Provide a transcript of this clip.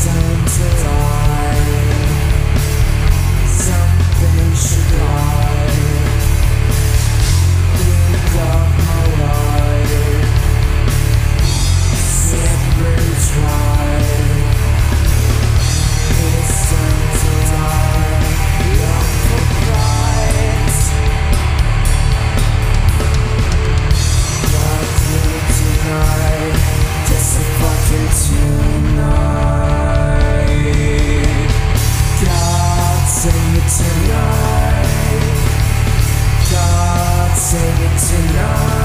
silence save it to tonight.